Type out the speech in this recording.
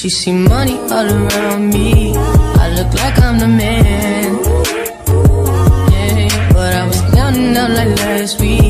She see money all around me. I look like I'm the man. Yeah, but I was down and out like week.